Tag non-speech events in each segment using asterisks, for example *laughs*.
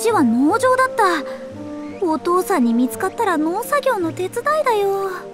ちは農場だった。お父さんに見つかったら農作業の手伝いだよ。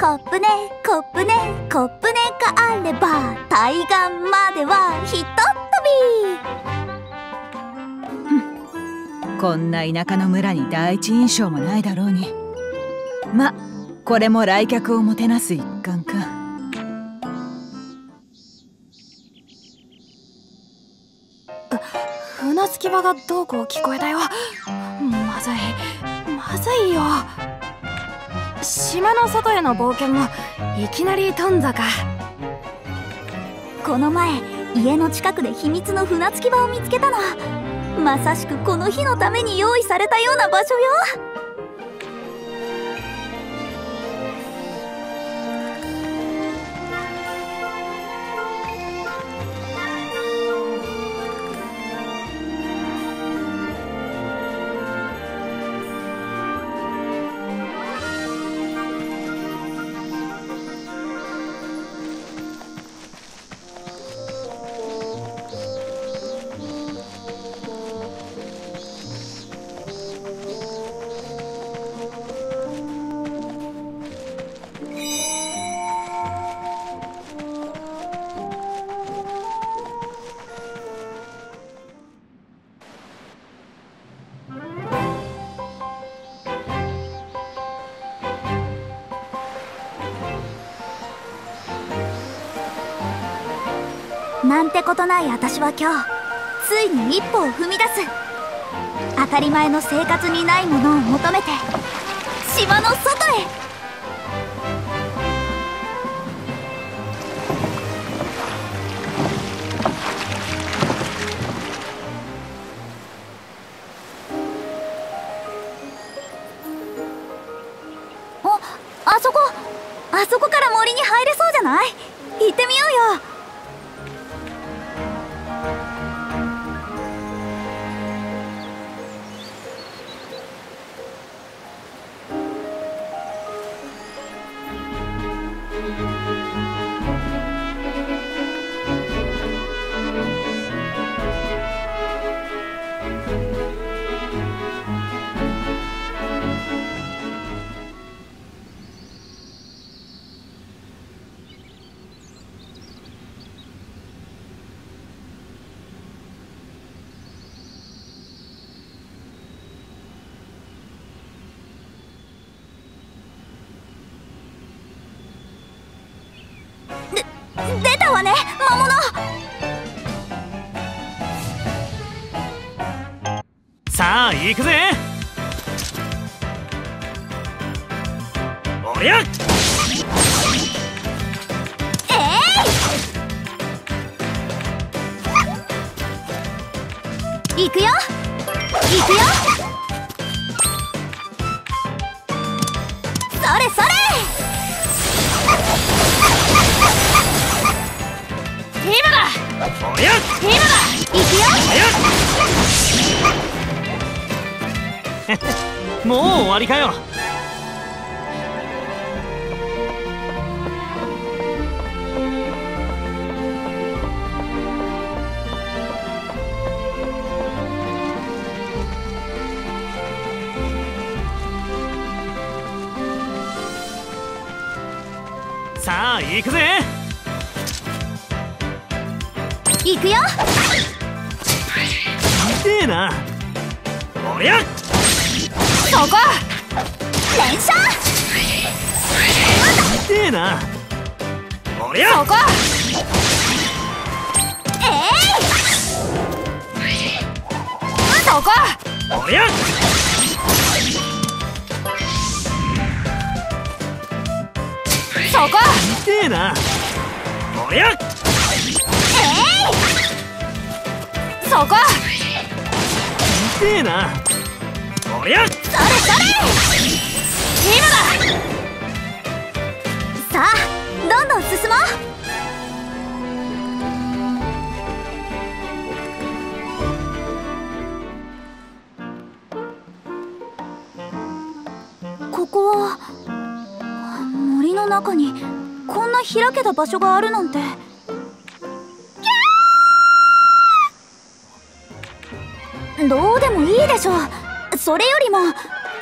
コップねコップねコップねがあれば対岸まではひとっ飛び。*laughs* こんな田舎の村に第一印象もないだろうに。まこれも来客をもてなす一環か。船着き場がどうこう聞こえたよ。まずいまずいよ島の外への冒険もいきなり頓挫か。この前家の近くで秘密の船着き場を見つけたの。まさしくこの日のために用意されたような場所よ。なんてことない私は今日ついに一歩を踏み出す。当たり前の生活にないものを求めて島の外へ。わね魔物。さあ行くぜ。おりゃ。行くよ。行くよもう終わりかよ。さあ行くぜ。行くよ。痛えな。おりゃ。そこ。連射。痛えな。おりゃ。そこ。えい、そこ。おりゃ。そこ。痛えな。おりゃ。そこ。痛えな。おりゃ今ださあどんどん進もう。ここは森の中にこんな開けた場所があるなんてどうでもいいでしょそれよりも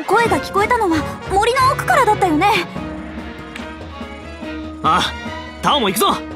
声が聞こえたのは森の奥からだったよね。あタオも行くぞ。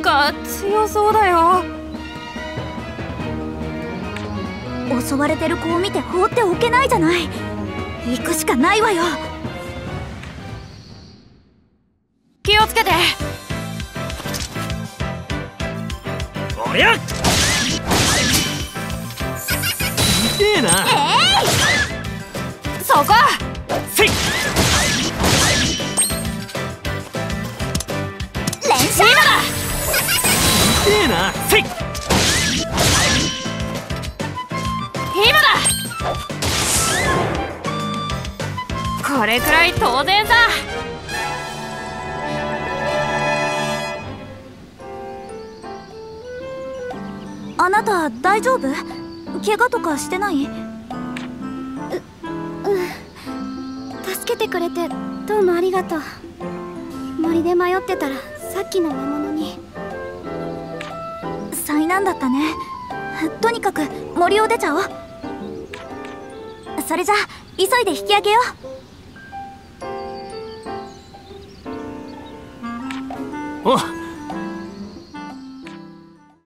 なんか強そうだよ。襲われてる子を見て放っておけないじゃない。行くしかないわよ。気をつけて。おりゃ痛えな。そここれくらい当然さあなた大丈夫？怪我とかしてない？ううん。助けてくれてどうもありがとう。森で迷ってたらさっきの魔物に。災難だったね。とにかく森を出ちゃおう。それじゃ急いで引き上げよう。お *laughs*